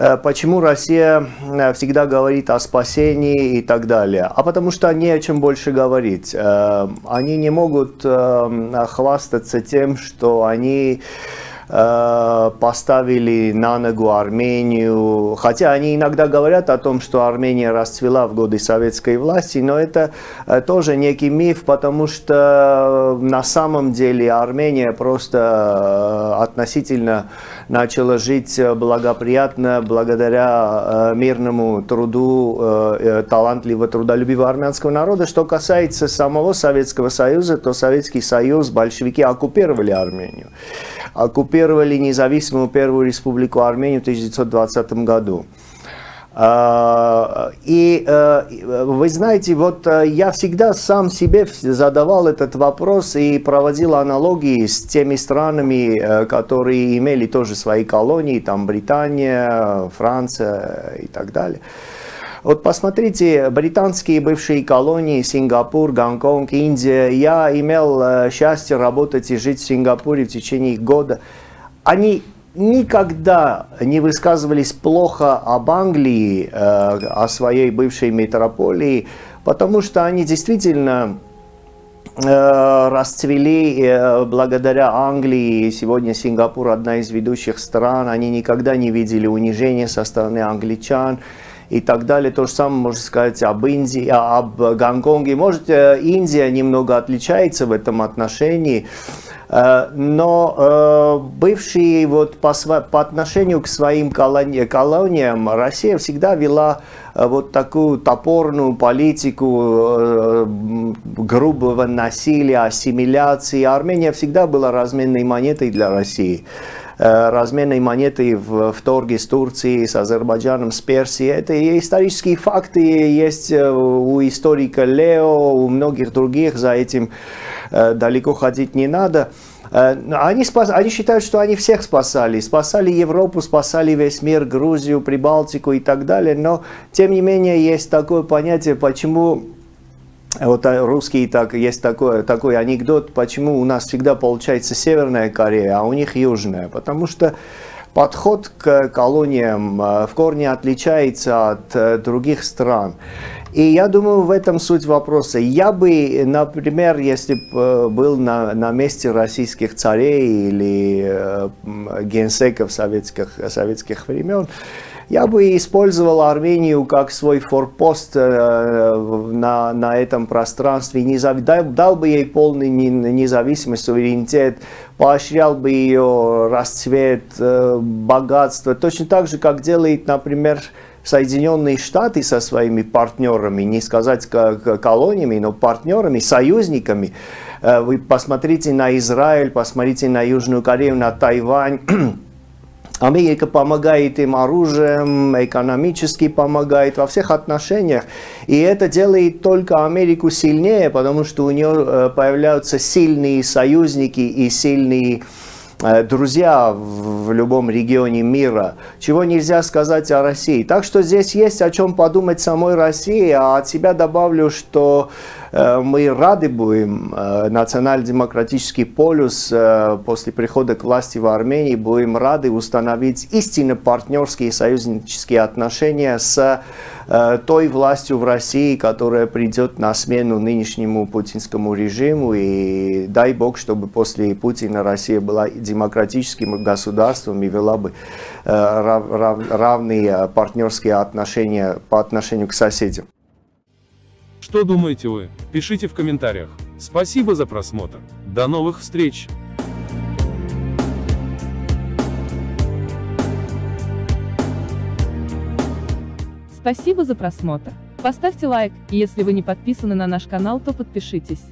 Э, почему Россия э, всегда говорит о спасении и так далее? А потому что не о чем больше говорить. Э, они не могут хвастаться тем, что они поставили на ногу Армению, хотя они иногда говорят о том, что Армения расцвела в годы советской власти, но это тоже некий миф, потому что на самом деле Армения просто относительно начала жить э, благоприятно благодаря э, мирному труду э, талантливого, трудолюбивого армянского народа. Что касается самого Советского Союза, то Советский Союз, большевики оккупировали Армению. Оккупировали независимую Первую Республику Армению в 1920 году. А, и э, вы знаете, вот э, я всегда сам себе задавал этот вопрос и проводил аналогии с теми странами, э, которые имели тоже свои колонии, там Британия, Франция и так далее. Вот посмотрите, британские бывшие колонии, Сингапур, Гонконг, Индия. Я имел счастье работать и жить в Сингапуре в течение года. Они никогда не высказывались плохо об Англии, э, о своей бывшей метрополии, потому что они действительно э, расцвели э, благодаря Англии. Сегодня Сингапур одна из ведущих стран. Они никогда не видели унижения со стороны англичан и так далее. То же самое можно сказать об Индии, об Гонконге. Может, Индия немного отличается в этом отношении. Э, но э, бывшие вот по, по отношению к своим колони, колониям Россия всегда вела э, вот такую топорную политику грубого насилия, ассимиляции. Армения всегда была разменной монетой для России разменной монетой в, в торге с Турцией, с Азербайджаном, с Персией. Это исторические факты есть у историка Лео, у многих других, за этим далеко ходить не надо. Э, они, спас, они считают, что они всех спасали. Спасали Европу, спасали весь мир, Грузию, Прибалтику и так далее. Но, тем не менее, есть такое понятие, почему вот э, русские так, есть такой, такой анекдот, почему у нас всегда получается Северная Корея, а у них Южная. Потому что подход к колониям э, в корне отличается от других стран. И я думаю, в этом суть вопроса. Я бы, например, если бы э, был на, на месте российских царей или э, генсеков советских, советских времен, я бы использовал Армению как свой форпост э, на, на этом пространстве, незав... дал, дал бы ей полный независимость, суверенитет, поощрял бы ее расцвет, э, богатство, точно так же, как делает, например, Соединенные Штаты со своими партнерами, не сказать колониями, но партнерами, союзниками. Э, вы посмотрите на Израиль, посмотрите на Южную Корею, на Тайвань. Америка помогает им оружием, экономически помогает во всех отношениях. И это делает только Америку сильнее, потому что у нее э, появляются сильные союзники и сильные друзья в любом регионе мира, чего нельзя сказать о России. Так что здесь есть о чем подумать самой России, а от себя добавлю, что Э, мы рады будем, э, национально-демократический полюс э, после прихода к власти в Армении, будем рады установить истинно партнерские союзнические отношения с той властью в России, которая придет на смену нынешнему путинскому режиму. И дай бог, чтобы после Путина Россия была демократическим государством и вела бы равные партнерские отношения по отношению к соседям. Что думаете вы? Пишите в комментариях. Спасибо за просмотр. До новых встреч! Спасибо за просмотр. Поставьте лайк, и если вы не подписаны на наш канал, то подпишитесь.